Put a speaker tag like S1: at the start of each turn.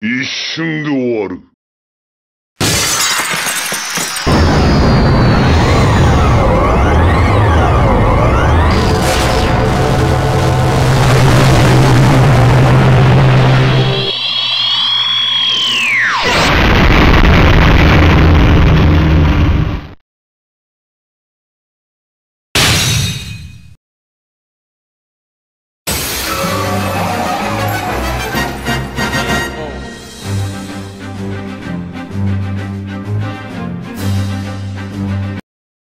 S1: 一瞬で終わる。